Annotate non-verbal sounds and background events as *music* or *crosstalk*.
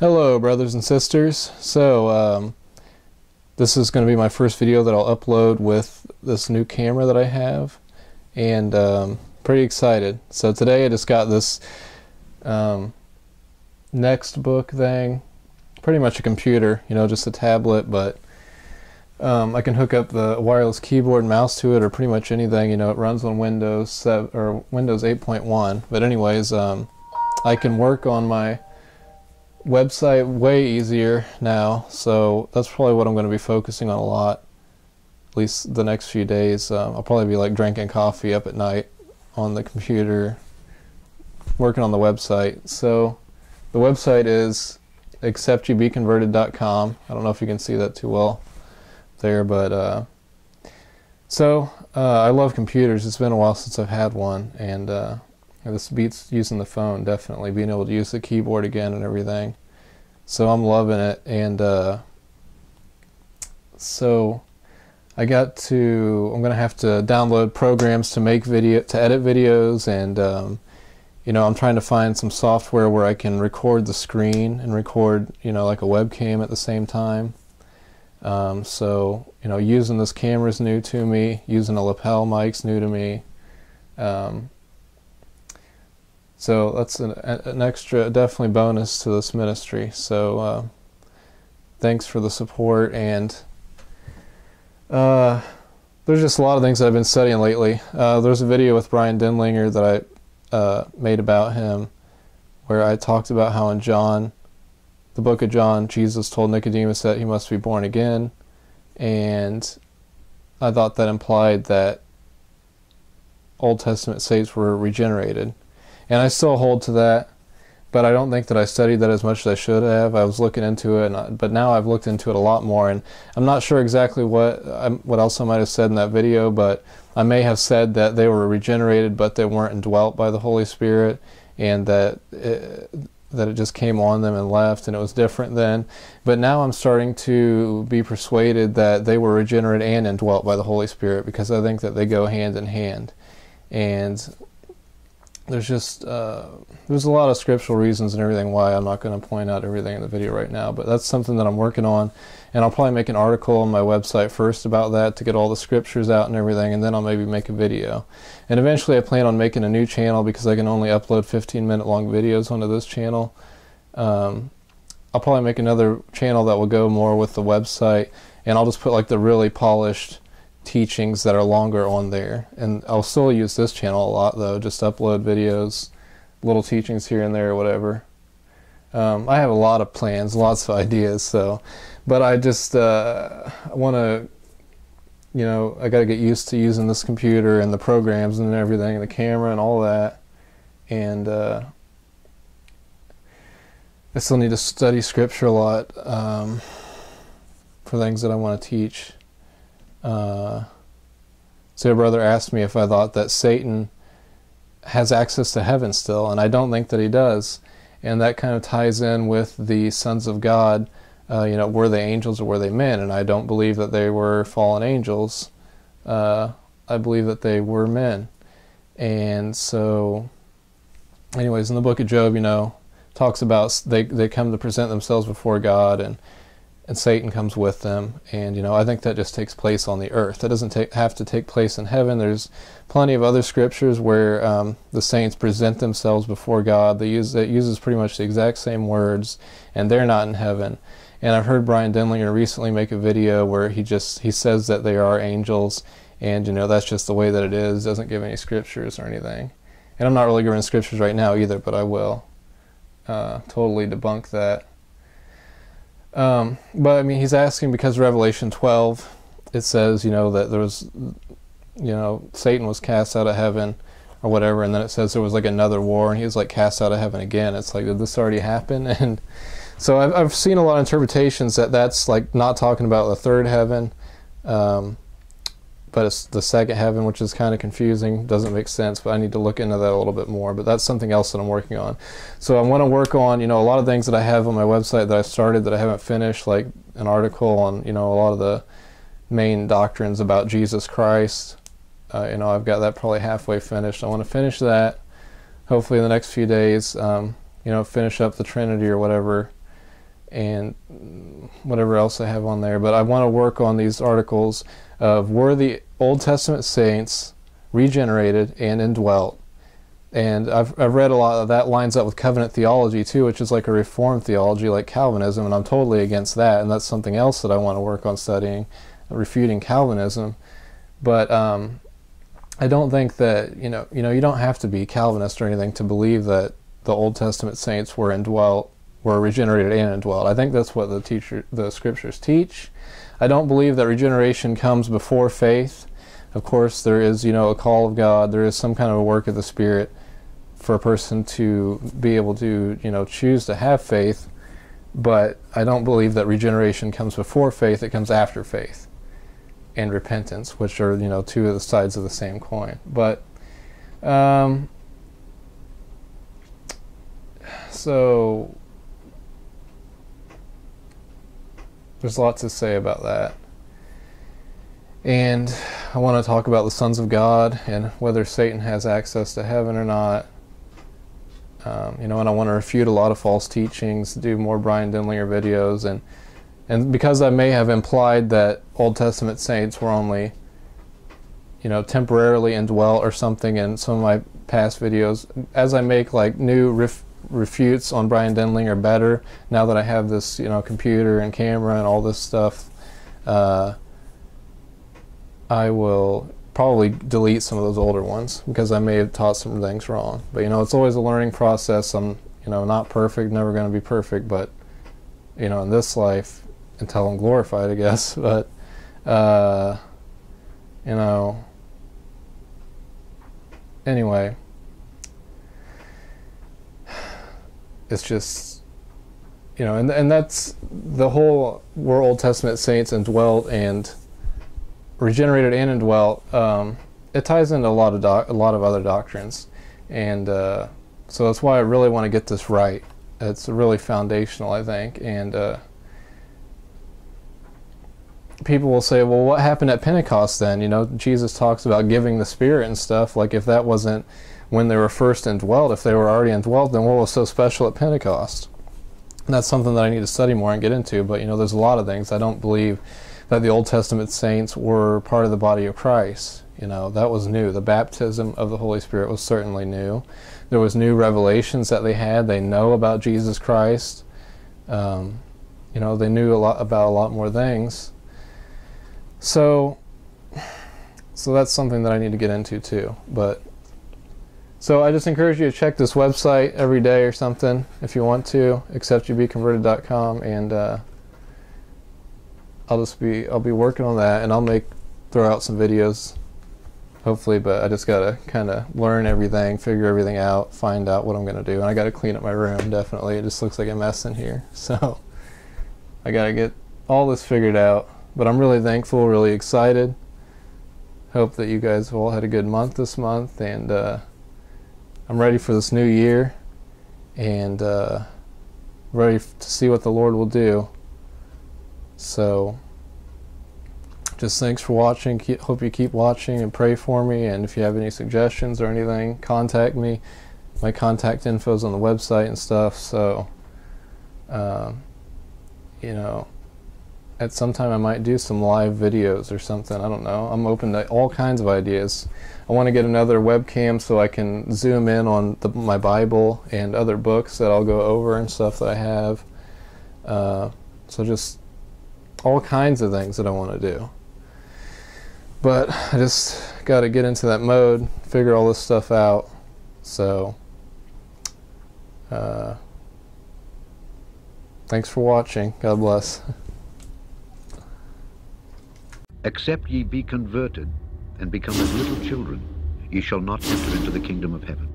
Hello, brothers and sisters. So, um, this is going to be my first video that I'll upload with this new camera that I have, and um, pretty excited. So today I just got this um, Nextbook thing, pretty much a computer, you know, just a tablet, but um, I can hook up the wireless keyboard and mouse to it, or pretty much anything. You know, it runs on Windows 7 or Windows 8.1. But anyways, um, I can work on my website way easier now, so that's probably what I'm going to be focusing on a lot, at least the next few days. Um, I'll probably be like drinking coffee up at night on the computer, working on the website. So the website is exceptyoubeconverted.com. I don't know if you can see that too well there, but uh, so uh, I love computers. It's been a while since I've had one, and uh, this beats using the phone, definitely being able to use the keyboard again and everything. So I'm loving it, and uh, so I got to. I'm gonna have to download programs to make video, to edit videos, and um, you know, I'm trying to find some software where I can record the screen and record, you know, like a webcam at the same time. Um, so, you know, using this camera is new to me. Using a lapel mic's new to me. Um, so that's an, an, extra, definitely bonus to this ministry. So uh, thanks for the support. And uh, there's just a lot of things I've been studying lately. Uh, there's a video with Brian Denlinger that I uh, made about him where I talked about how in John, the book of John, Jesus told Nicodemus that he must be born again. And I thought that implied that Old Testament saints were regenerated and I still hold to that. But I don't think that I studied that as much as I should have. I was looking into it, I, but now I've looked into it a lot more, and I'm not sure exactly what um, what else I might have said in that video. But I may have said that they were regenerated, but they weren't indwelt by the Holy Spirit, and that it, that it just came on them and left, and it was different then. But now I'm starting to be persuaded that they were regenerate and indwelt by the Holy Spirit because I think that they go hand in hand. And there's just uh, there's a lot of scriptural reasons and everything why I'm not going to point out everything in the video right now, but that's something that I'm working on, and I'll probably make an article on my website first about that to get all the scriptures out and everything, and then I'll maybe make a video. And eventually, I plan on making a new channel because I can only upload 15 minute long videos onto this channel. Um, I'll probably make another channel that will go more with the website, and I'll just put like the really polished teachings that are longer on there. And I'll still use this channel a lot though, just upload videos, little teachings here and there or whatever. Um, I have a lot of plans, lots of ideas, so, but I just uh, want to, you know, I got to get used to using this computer and the programs and everything, the camera and all that, and uh, I still need to study scripture a lot um, for things that I want to teach. Uh, so your brother asked me if I thought that Satan has access to heaven still, and I don't think that he does. And that kind of ties in with the sons of God. Uh, you know, were they angels or were they men? And I don't believe that they were fallen angels. Uh, I believe that they were men. And so, anyways, in the book of Job, you know, talks about they they come to present themselves before God and and Satan comes with them. And you know, I think that just takes place on the earth. That doesn't take, have to take place in heaven. There's plenty of other scriptures where um, the saints present themselves before God. They use it uses pretty much the exact same words, and they're not in heaven. And I've heard Brian Denlinger recently make a video where he just he says that they are angels, and you know that's just the way that it is. Doesn't give any scriptures or anything. And I'm not really giving scriptures right now either, but I will uh, totally debunk that. Um, but I mean, he's asking because Revelation 12, it says, you know, that there was, you know, Satan was cast out of heaven or whatever, and then it says there was like another war, and he was like cast out of heaven again. It's like, did this already happen? *laughs* And so I've, I've seen a lot of interpretations that that's like not talking about the third heaven. Um, but it's the second heaven, which is kind of confusing. Doesn't make sense, but I need to look into that a little bit more. But that's something else that I'm working on. So I want to work on, you know, a lot of things that I have on my website that I started that I haven't finished, like an article on, you know, a lot of the main doctrines about Jesus Christ. Uh, you know, I've got that probably halfway finished. I want to finish that, hopefully in the next few days. Um, you know, finish up the Trinity or whatever, and whatever else I have on there. But I want to work on these articles of were the Old Testament saints regenerated and indwelt. And I've, I've read a lot of that lines up with covenant theology too, which is like a reformed theology like Calvinism, and I'm totally against that. And that's something else that I want to work on studying, refuting Calvinism. But um, I don't think that you know you know you don't have to be Calvinist or anything to believe that the Old Testament saints were indwelt, were regenerated and indwelt. I think that's what the teacher the scriptures teach. I don't believe that regeneration comes before faith. Of course, there is you know a call of God. There is some kind of a work of the Spirit for a person to be able to you know choose to have faith. But I don't believe that regeneration comes before faith. It comes after faith and repentance, which are you know two of the sides of the same coin. But um, so there's lots to say about that. And I want to talk about the sons of God and whether Satan has access to heaven or not. Um, you know, and I want to refute a lot of false teachings, do more Brian Denlinger videos, and and because I may have implied that Old Testament saints were only, you know, temporarily indwelt or something in some of my past videos, as I make like new refutes on Brian Denlinger better, now that I have this, you know, computer and camera and all this stuff, uh, I will probably delete some of those older ones because I may have taught some things wrong. But you know, it's always a learning process. I'm, you know, not perfect, never going to be perfect, but you know, in this life, until I'm glorified, I guess. *laughs* But uh, you know, anyway, it's just you know, and and that's the whole we're Old Testament saints and dwelt and regenerated and indwelt. Um, it ties into a lot of doc- a lot of other doctrines, and uh, so that's why I really want to get this right. It's really foundational, I think, and uh, people will say, well, what happened at Pentecost then? You know, Jesus talks about giving the Spirit and stuff. Like, if that wasn't when they were first indwelt, if they were already indwelt, then what was so special at Pentecost? And that's something that I need to study more and get into. But, you know, there's a lot of things. I don't believe that the Old Testament saints were part of the body of Christ. You know, that was new. The baptism of the Holy Spirit was certainly new. There was new revelations that they had. They know about Jesus Christ. Um, you know, they knew a lot about a lot more things. So, so that's something that I need to get into too. But so I just encourage you to check this website every day or something if you want to, exceptyoubeconverted.com, and uh, I'll just be I'll be working on that, and I'll make throw out some videos, hopefully. But I just gotta kind of learn everything, figure everything out, find out what I'm gonna do, and I gotta clean up my room. Definitely, it just looks like a mess in here, *laughs* so I gotta get all this figured out. But I'm really thankful, really excited. Hope that you guys have all had a good month this month, and uh, I'm ready for this new year, and uh, ready to see what the Lord will do. So, just thanks for watching. Keep, hope you keep watching and pray for me. And if you have any suggestions or anything, contact me. My contact info is on the website and stuff. So, um, you know, at some time I might do some live videos or something. I don't know. I'm open to all kinds of ideas. I want to get another webcam so I can zoom in on the, my Bible and other books that I'll go over and stuff that I have. Uh, so just all kinds of things that I want to do. But I just got to get into that mode, figure all this stuff out. So, uh, thanks for watching. God bless. *laughs* Except ye be converted and become as little children, ye shall not enter into the kingdom of heaven.